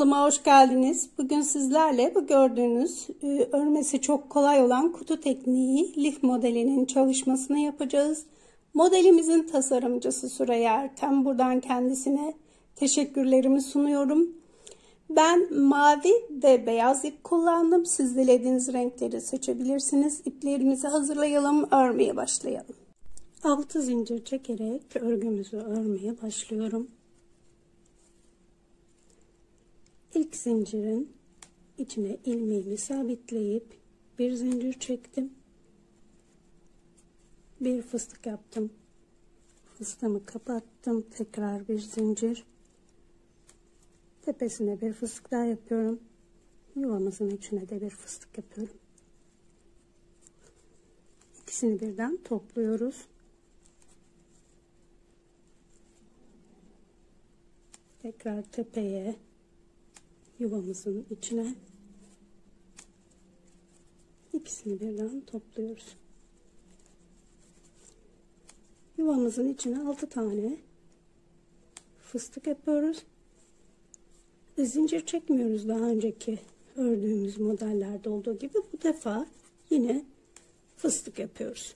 Kanalıma hoş geldiniz. Bugün sizlerle bu gördüğünüz e, örmesi çok kolay olan kutu tekniği lif modelinin çalışmasını yapacağız. Modelimizin tasarımcısı Süreyya Ertem. Buradan kendisine teşekkürlerimi sunuyorum. Ben mavi ve beyaz ip kullandım. Siz dilediğiniz renkleri seçebilirsiniz. İplerimizi hazırlayalım, örmeye başlayalım. 6 zincir çekerek örgümüzü örmeye başlıyorum. İlk zincirin içine ilmeğimi sabitleyip bir zincir çektim. Bir fıstık yaptım. Fıstığımı kapattım. Tekrar bir zincir. Tepesine bir fıstık daha yapıyorum. Yuvamızın içine de bir fıstık yapıyorum. İkisini birden topluyoruz. Tekrar tepeye yuvamızın içine ikisini birden topluyoruz. Yuvamızın içine 6 tane fıstık yapıyoruz. Zincir çekmiyoruz daha önceki ördüğümüz modellerde olduğu gibi. Bu defa yine fıstık yapıyoruz.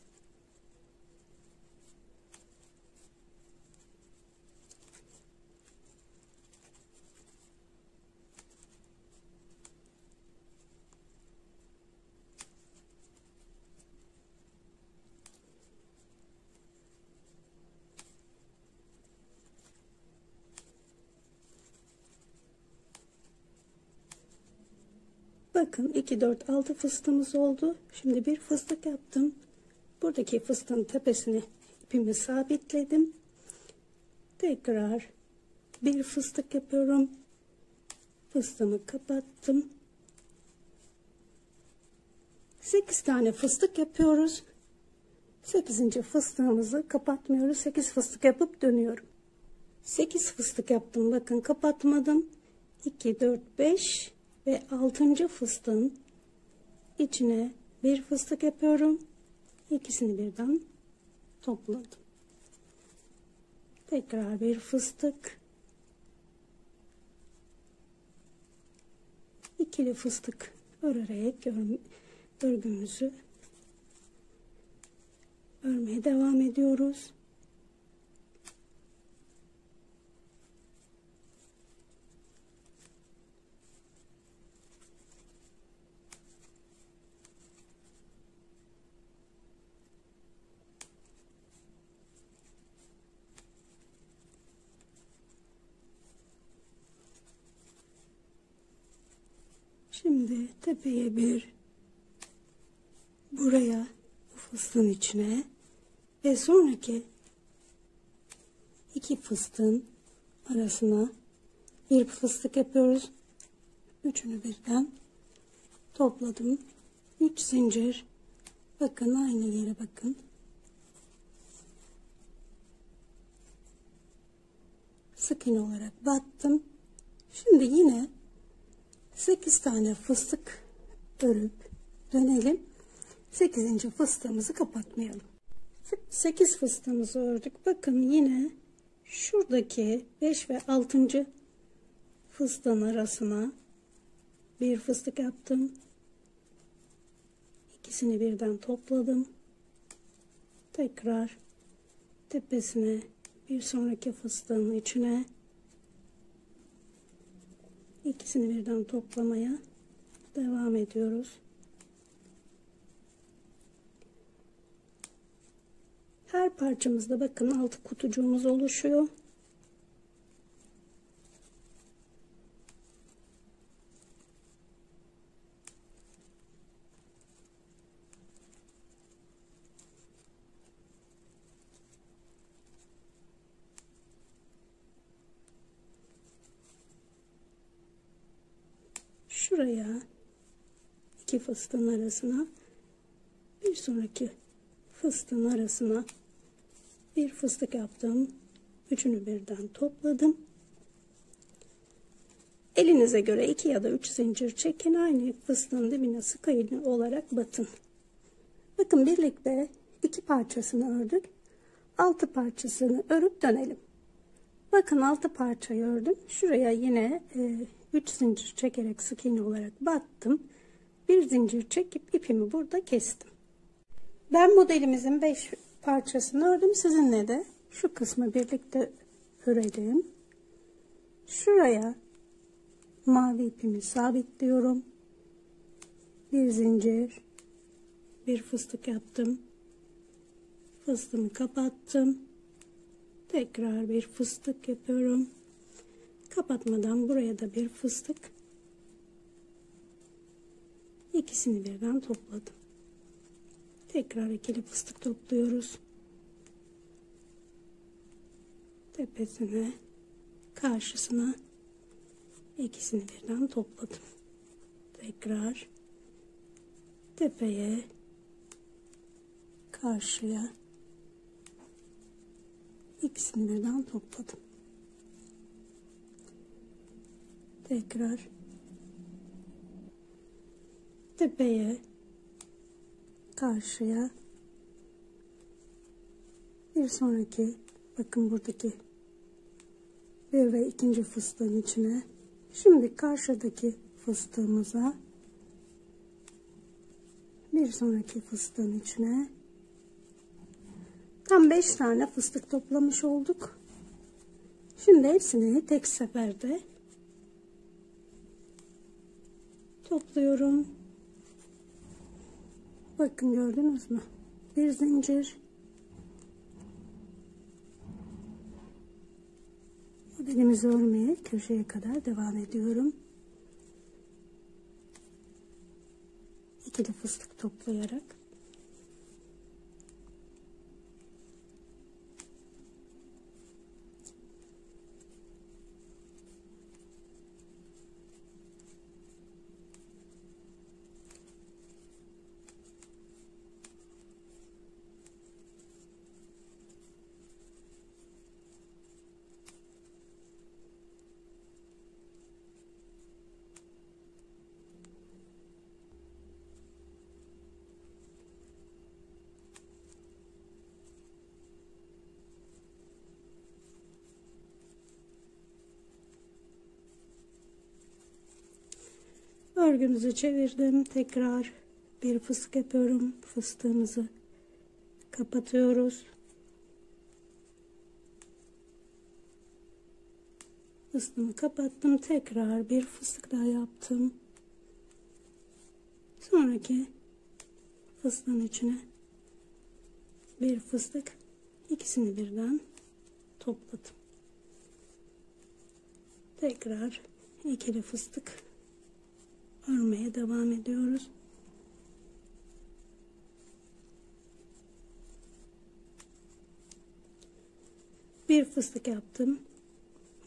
Bakın 2 4 6 fıstığımız oldu. Şimdi bir fıstık yaptım. Buradaki fıstığın tepesine ipimi sabitledim. Tekrar bir fıstık yapıyorum. Fıstığımı kapattım. 8 tane fıstık yapıyoruz. 8. fıstığımızı kapatmıyoruz. 8 fıstık yapıp dönüyorum. 8 fıstık yaptım. Bakın kapatmadım. 2 4 5 ve altıncı fıstığın içine bir fıstık yapıyorum. İkisini birden topladım. Tekrar bir fıstık. ikili fıstık örerek örgümüzü örmeye devam ediyoruz. Şimdi tepeye bir buraya bu fıstığın içine ve sonraki iki fıstığın arasına bir fıstık yapıyoruz. Üçünü birden topladım. Üç zincir. Bakın aynı yere bakın. Sık olarak battım. Şimdi yine 8 tane fıstık örüp dönelim. 8. fıstığımızı kapatmayalım. 8 fıstığımızı ördük. Bakın yine şuradaki 5 ve 6. fıstığın arasına bir fıstık yaptım. İkisini birden topladım. Tekrar tepesine bir sonraki fıstığın içine ikisini birden toplamaya devam ediyoruz. Her parçamızda bakın altı kutucuğumuz oluşuyor. şuraya iki fıstığın arasına bir sonraki fıstığın arasına bir fıstık yaptım. Üçünü birden topladım. Elinize göre iki ya da üç zincir çekin. Aynı fıstığın dibine sık iğne olarak batın. Bakın birlikte iki parçasını ördük. Altı parçasını örüp dönelim. Bakın altı parça ördüm. Şuraya yine 3 e, zincir çekerek sık iğne olarak battım. Bir zincir çekip ipimi burada kestim. Ben modelimizin 5 parçasını ördüm. Sizinle de şu kısmı birlikte örelim. Şuraya mavi ipimi sabitliyorum. Bir zincir, bir fıstık yaptım. Fıstığımı kapattım. Tekrar bir fıstık yapıyorum. Kapatmadan buraya da bir fıstık. İkisini birden topladım. Tekrar ikili fıstık topluyoruz. Tepesine, karşısına ikisini birden topladım. Tekrar tepeye, karşıya ikisini birden topladım. Tekrar tepeye karşıya bir sonraki bakın buradaki bir ve ikinci fıstığın içine şimdi karşıdaki fıstığımıza bir sonraki fıstığın içine tam 5 tane fıstık toplamış olduk. Şimdi hepsini tek seferde topluyorum. Bakın gördünüz mü? Bir zincir. Modelimizi örmeye köşeye kadar devam ediyorum. İkili fıstık toplayarak Örgümüzü çevirdim. Tekrar bir fıstık yapıyorum. Fıstığımızı kapatıyoruz. Fıstığımı kapattım. Tekrar bir fıstık daha yaptım. Sonraki fıstığın içine bir fıstık ikisini birden topladım. Tekrar ikili fıstık örmeye devam ediyoruz. Bir fıstık yaptım.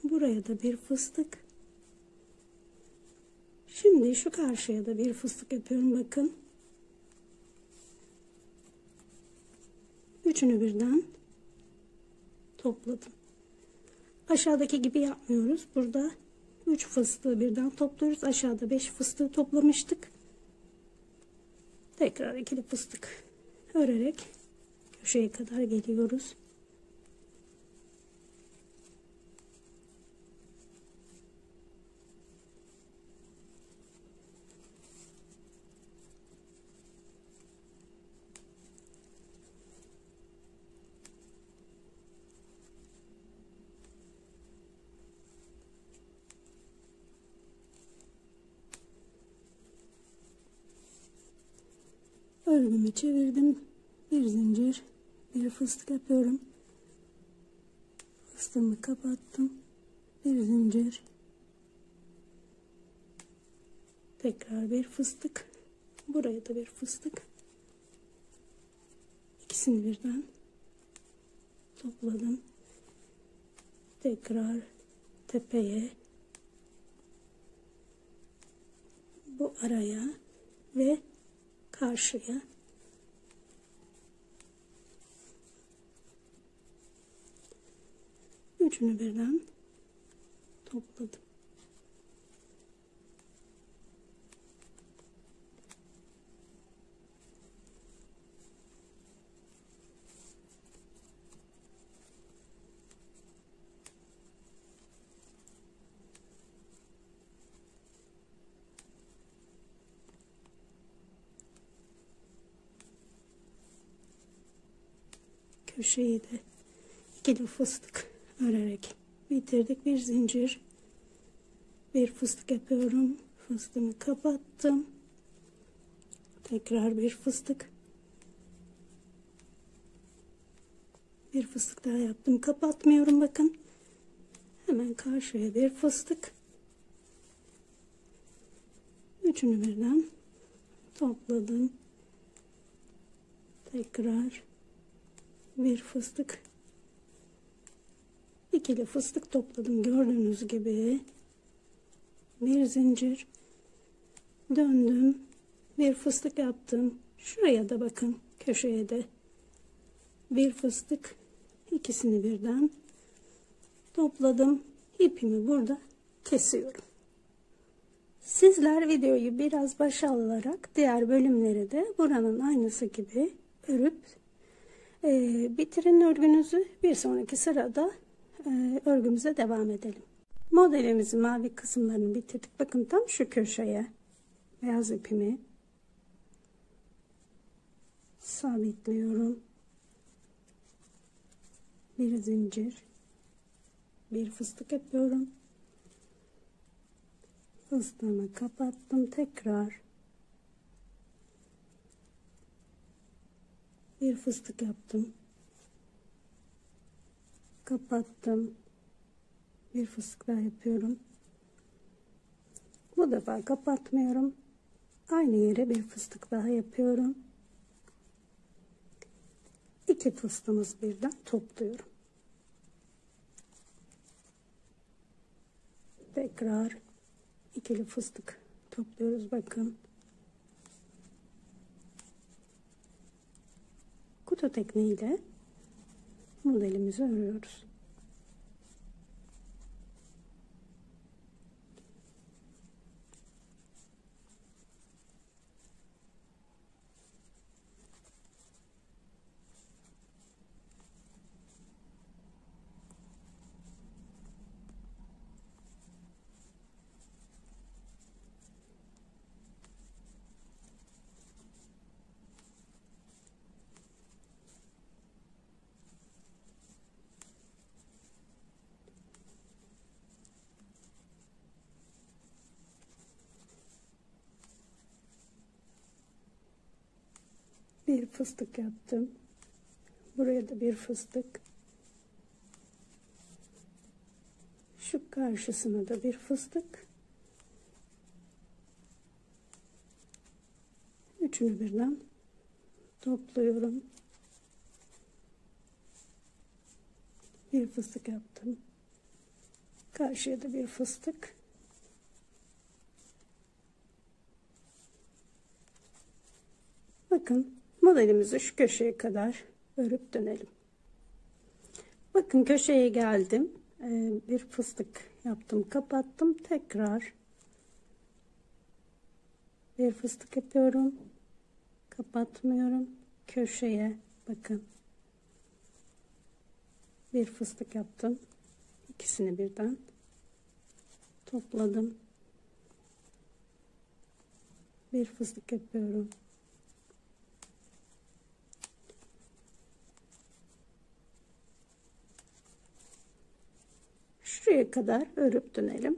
Buraya da bir fıstık. Şimdi şu karşıya da bir fıstık yapıyorum bakın. Üçünü birden topladım. Aşağıdaki gibi yapmıyoruz. Burada 3 fıstığı birden topluyoruz. Aşağıda 5 fıstığı toplamıştık. Tekrar ikili fıstık örerek köşeye kadar geliyoruz. Örgümü çevirdim. Bir zincir bir fıstık yapıyorum. Fıstığımı kapattım. Bir zincir. Tekrar bir fıstık. Buraya da bir fıstık. İkisini birden topladım. Tekrar tepeye. Bu araya ve karşıya üçünü birden topladım. Köşeyi de ikili fıstık örerek bitirdik. Bir zincir bir fıstık yapıyorum. Fıstığımı kapattım. Tekrar bir fıstık. Bir fıstık daha yaptım. Kapatmıyorum bakın. Hemen karşıya bir fıstık. Üçünü birden topladım. Tekrar bir fıstık. ikili fıstık topladım. Gördüğünüz gibi bir zincir döndüm. Bir fıstık yaptım. Şuraya da bakın köşeye de bir fıstık ikisini birden topladım. İpimi burada kesiyorum. Sizler videoyu biraz başa alarak diğer bölümleri de buranın aynısı gibi örüp e, bitirin örgünüzü. Bir sonraki sırada e, örgümüze devam edelim. Modelimizin mavi kısımlarını bitirdik. Bakın tam şu köşeye beyaz ipimi sabitliyorum. Bir zincir, bir fıstık yapıyorum. Fıstığımı kapattım tekrar. Bir fıstık yaptım. Kapattım. Bir fıstık daha yapıyorum. Bu defa kapatmıyorum. Aynı yere bir fıstık daha yapıyorum. İki fıstığımız birden topluyorum. Tekrar ikili fıstık topluyoruz bakın. Kutu tekniğiyle modelimizi örüyoruz. Bir fıstık yaptım. Buraya da bir fıstık. Şu karşısına da bir fıstık. Üçünü birden topluyorum. Bir fıstık yaptım. Karşıya da bir fıstık. Bakın modelimizi şu köşeye kadar örüp dönelim. Bakın köşeye geldim. Ee, bir fıstık yaptım, kapattım. Tekrar bir fıstık yapıyorum. Kapatmıyorum. Köşeye bakın. Bir fıstık yaptım. İkisini birden topladım. Bir fıstık yapıyorum. Şuraya kadar örüp dönelim.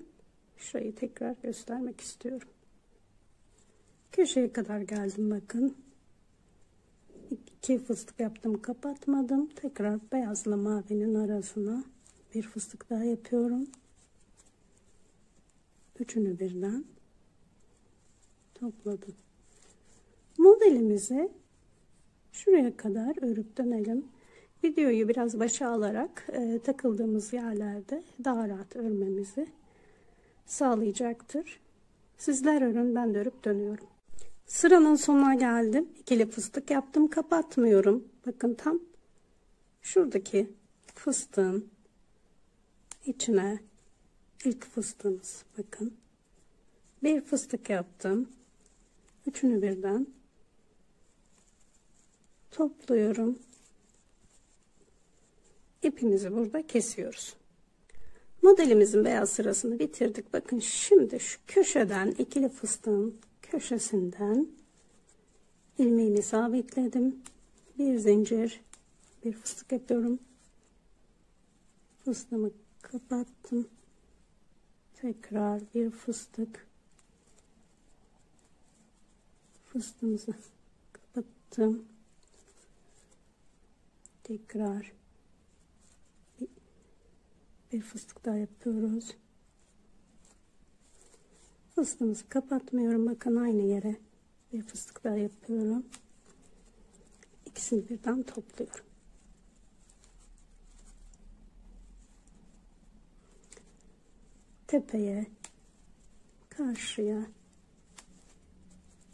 Şurayı tekrar göstermek istiyorum. Köşeye kadar geldim bakın. İki fıstık yaptım kapatmadım. Tekrar beyazla mavinin arasına bir fıstık daha yapıyorum. Üçünü birden topladım. Modelimizi şuraya kadar örüp dönelim. Videoyu biraz başa alarak e, takıldığımız yerlerde daha rahat örmemizi sağlayacaktır. Sizler örün ben de örüp dönüyorum. Sıranın sonuna geldim. İkili fıstık yaptım. Kapatmıyorum. Bakın tam şuradaki fıstığın içine ilk fıstığımız bakın. Bir fıstık yaptım. Üçünü birden topluyorum ipimizi burada kesiyoruz. Modelimizin beyaz sırasını bitirdik. Bakın şimdi şu köşeden ikili fıstığın köşesinden ilmeğimi sabitledim. Bir zincir, bir fıstık yapıyorum. Fıstığımı kapattım. Tekrar bir fıstık. Fıstığımızı kapattım. Tekrar bir fıstık daha yapıyoruz. Fıstığımızı kapatmıyorum. Bakın aynı yere bir fıstık daha yapıyorum. İkisini birden topluyorum. Tepeye, karşıya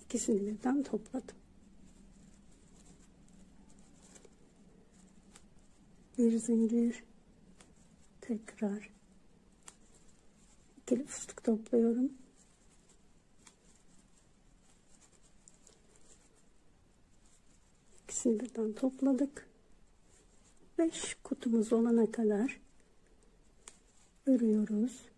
ikisini birden topladım. Bir zincir tekrar ikili fıstık topluyorum. İkisini birden topladık. 5 kutumuz olana kadar örüyoruz.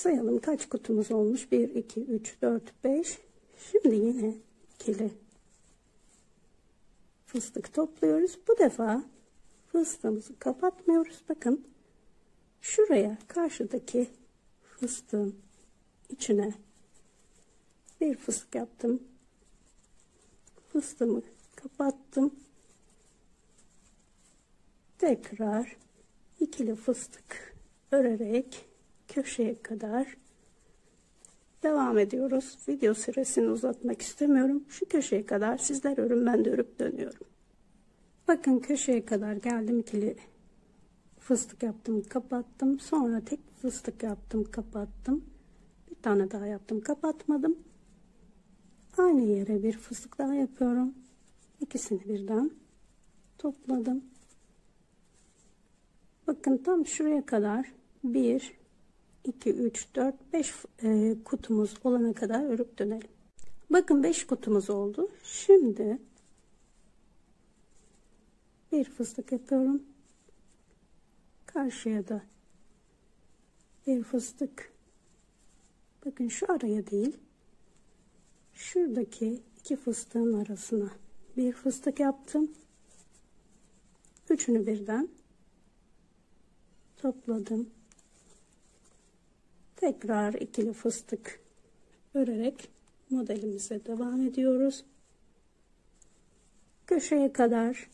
Sayalım kaç kutumuz olmuş? 1, 2, 3, 4, 5. Şimdi yine ikili fıstık topluyoruz. Bu defa fıstığımızı kapatmıyoruz. Bakın şuraya karşıdaki fıstığın içine bir fıstık yaptım. Fıstığımı kapattım. Tekrar ikili fıstık örerek köşeye kadar devam ediyoruz. Video süresini uzatmak istemiyorum. Şu köşeye kadar sizler örün ben de örüp dönüyorum. Bakın köşeye kadar geldim ikili fıstık yaptım kapattım. Sonra tek fıstık yaptım kapattım. Bir tane daha yaptım kapatmadım. Aynı yere bir fıstık daha yapıyorum. İkisini birden topladım. Bakın tam şuraya kadar bir 2, 3, 4, 5 e, kutumuz olana kadar örüp dönelim. Bakın 5 kutumuz oldu. Şimdi bir fıstık yapıyorum. Karşıya da bir fıstık. Bakın şu araya değil. Şuradaki iki fıstığın arasına bir fıstık yaptım. Üçünü birden topladım tekrar ikili fıstık örerek modelimize devam ediyoruz. Köşeye kadar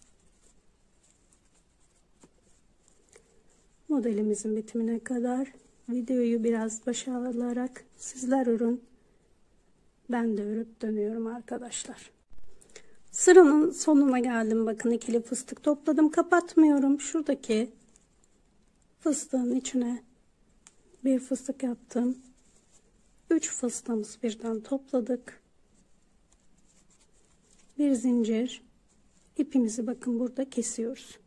modelimizin bitimine kadar videoyu biraz başa alarak sizler örün. Ben de örüp dönüyorum arkadaşlar. Sıranın sonuna geldim. Bakın ikili fıstık topladım. Kapatmıyorum. Şuradaki fıstığın içine bir fıstık yaptım. 3 fıstığımız birden topladık. Bir zincir ipimizi bakın burada kesiyoruz.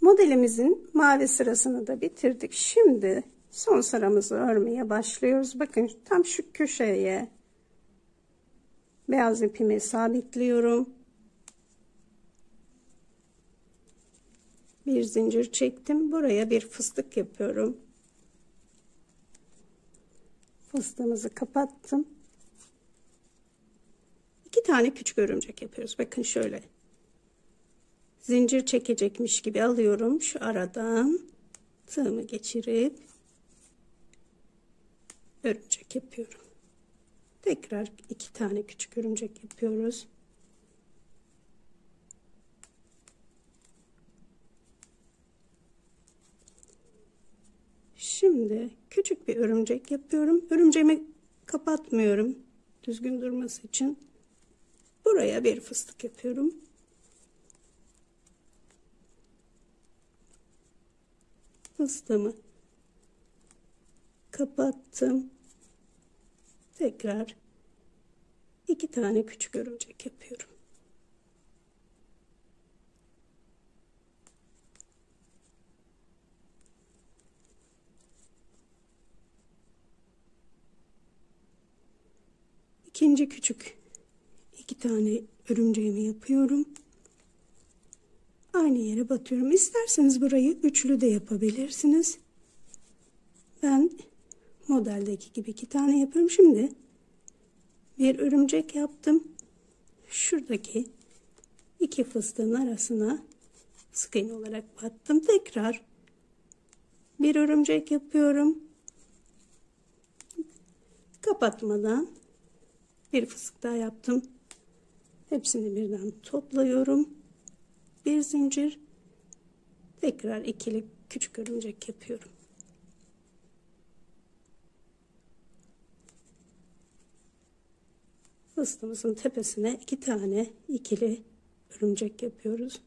Modelimizin mavi sırasını da bitirdik. Şimdi son sıramızı örmeye başlıyoruz. Bakın tam şu köşeye beyaz ipimi sabitliyorum. Bir zincir çektim. Buraya bir fıstık yapıyorum fıstığımızı kapattım. İki tane küçük örümcek yapıyoruz. Bakın şöyle. Zincir çekecekmiş gibi alıyorum. Şu aradan tığımı geçirip örümcek yapıyorum. Tekrar iki tane küçük örümcek yapıyoruz. Şimdi küçük bir örümcek yapıyorum. Örümceğimi kapatmıyorum. Düzgün durması için. Buraya bir fıstık yapıyorum. Fıstığımı kapattım. Tekrar iki tane küçük örümcek yapıyorum. İkinci küçük iki tane örümceğimi yapıyorum. aynı yere batıyorum. İsterseniz burayı üçlü de yapabilirsiniz. Ben modeldeki gibi iki tane yapıyorum. Şimdi bir örümcek yaptım. Şuradaki iki fıstığın arasına sık iğne olarak battım. Tekrar bir örümcek yapıyorum. Kapatmadan bir fıstık daha yaptım. Hepsini birden topluyorum. Bir zincir tekrar ikili küçük örümcek yapıyorum. Fıstığımızın tepesine iki tane ikili örümcek yapıyoruz.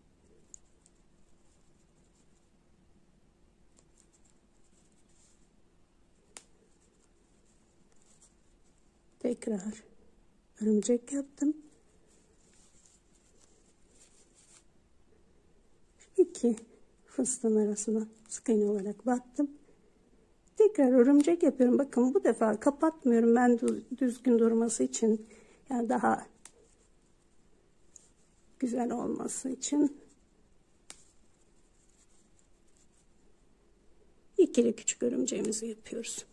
Tekrar örümcek yaptım. iki fıstığın arasına sık olarak battım. Tekrar örümcek yapıyorum. Bakın bu defa kapatmıyorum ben düzgün durması için. Yani daha güzel olması için. ikili küçük örümceğimizi yapıyoruz.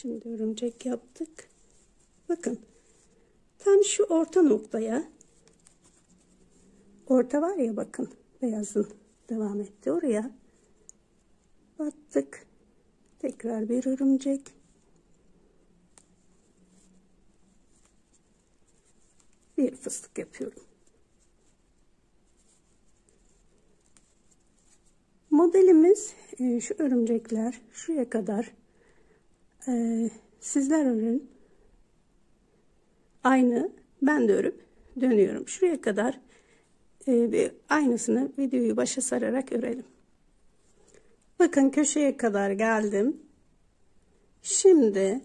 Şimdi örümcek yaptık. Bakın. Tam şu orta noktaya orta var ya bakın beyazın devam etti oraya battık. Tekrar bir örümcek. Bir fıstık yapıyorum. Modelimiz e, şu örümcekler şuraya kadar ee, sizler örün. Aynı ben de örüp dönüyorum. Şuraya kadar e, bir aynısını videoyu başa sararak örelim. Bakın köşeye kadar geldim. Şimdi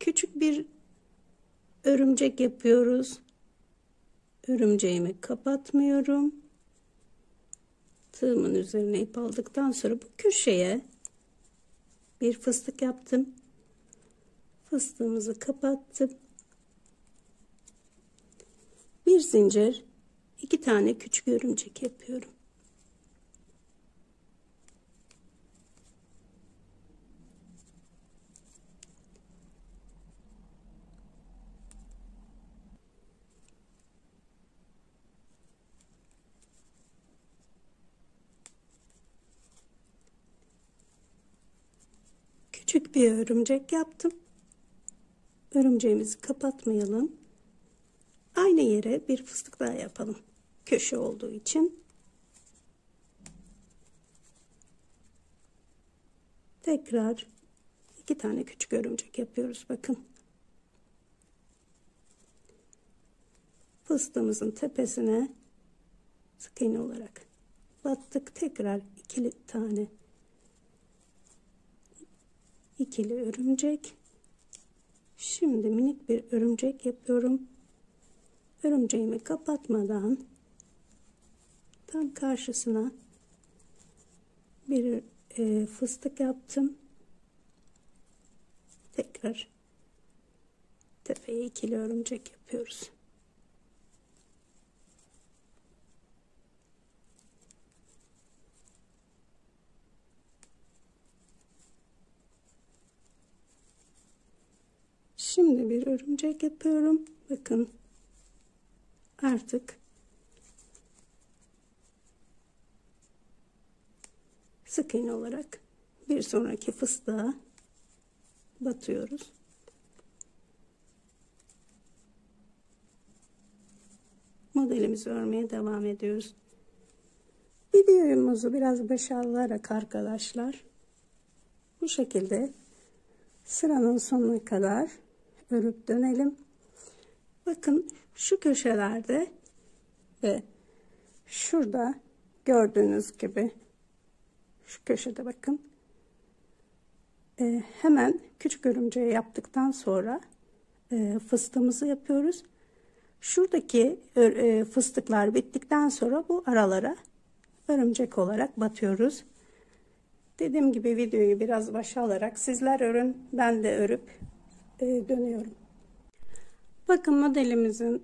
küçük bir örümcek yapıyoruz. Örümceğimi kapatmıyorum. Tığımın üzerine ip aldıktan sonra bu köşeye bir fıstık yaptım. Fıstığımızı kapattım. Bir zincir, iki tane küçük örümcek yapıyorum. Bir örümcek yaptım. Örümceğimizi kapatmayalım. Aynı yere bir fıstık daha yapalım. Köşe olduğu için. Tekrar iki tane küçük örümcek yapıyoruz. Bakın. Fıstığımızın tepesine sık iğne olarak battık. Tekrar ikili tane ikili örümcek. Şimdi minik bir örümcek yapıyorum. Örümceğimi kapatmadan tam karşısına bir e, fıstık yaptım. Tekrar tepeye ikili örümcek yapıyoruz. Şimdi bir örümcek yapıyorum. Bakın artık sık iğne olarak bir sonraki fıstığa batıyoruz. Modelimizi örmeye devam ediyoruz. Videomuzu biraz başarılarak arkadaşlar bu şekilde sıranın sonuna kadar örüp dönelim. Bakın şu köşelerde ve şurada gördüğünüz gibi şu köşede bakın e, hemen küçük örümceği yaptıktan sonra e, fıstığımızı yapıyoruz. Şuradaki e, fıstıklar bittikten sonra bu aralara örümcek olarak batıyoruz. Dediğim gibi videoyu biraz başa alarak sizler örün ben de örüp e, dönüyorum. Bakın modelimizin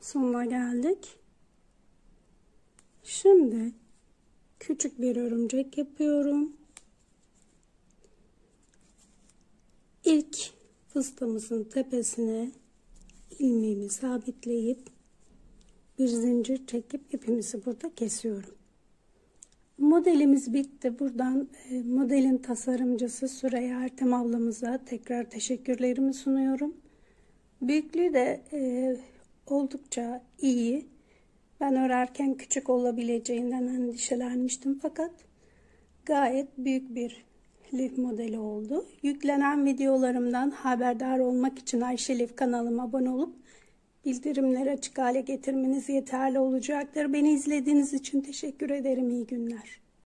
sonuna geldik. Şimdi küçük bir örümcek yapıyorum. İlk fıstığımızın tepesine ilmeğimi sabitleyip bir zincir çekip ipimizi burada kesiyorum. Modelimiz bitti. Buradan e, modelin tasarımcısı Süreyya Ertem ablamıza tekrar teşekkürlerimi sunuyorum. Büyüklüğü de e, oldukça iyi. Ben örerken küçük olabileceğinden endişelenmiştim fakat gayet büyük bir lif modeli oldu. Yüklenen videolarımdan haberdar olmak için Ayşe Lif kanalıma abone olup bildirimleri açık hale getirmeniz yeterli olacaktır. Beni izlediğiniz için teşekkür ederim. İyi günler.